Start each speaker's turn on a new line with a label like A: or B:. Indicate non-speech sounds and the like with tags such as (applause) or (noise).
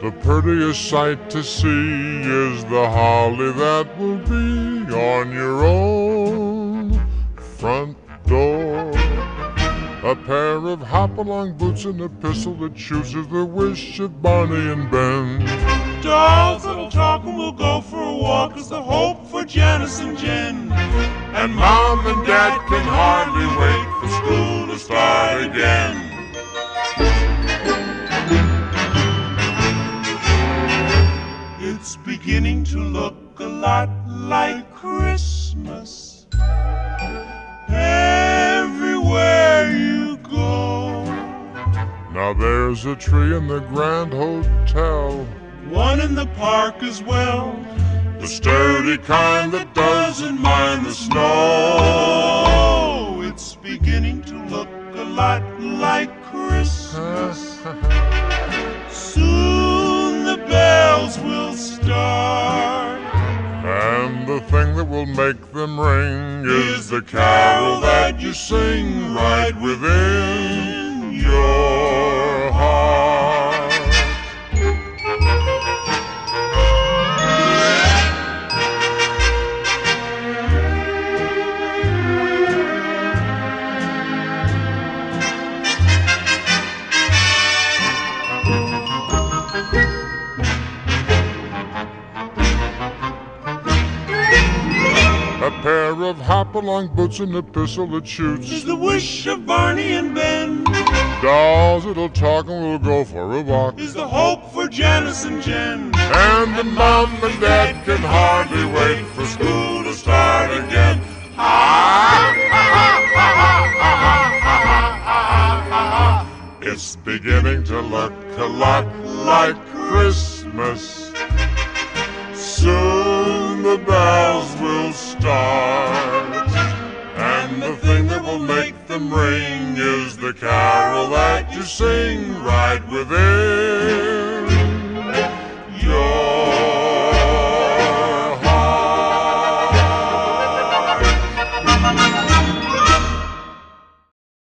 A: The prettiest sight to see is the holly that will be on your own front door. A pair of hop-along boots and a pistol that chooses the wish of Barney and Ben.
B: Dolls that'll talk and we'll go for a walk is the hope for Janice and Jen. And Mom and Dad can hardly wait for school to start again. Beginning to look a lot like Christmas. Everywhere you go.
A: Now there's a tree in the Grand Hotel.
B: One in the park as well. The sturdy kind that doesn't mind the snow. It's beginning to look a lot like Christmas. (laughs) will
A: make them ring is the carol that you sing right within your pair of hop-along boots and a pistol that shoots.
B: Is the wish of Barney and Ben.
A: Dolls that'll talk and we'll go for a walk.
B: Is the hope for Janice and Jen.
A: And the mom and dad can hardly wait for school to start again. It's beginning to look a lot like Christmas. Soon the bells will start. And the thing that will make them ring is the carol that you sing right within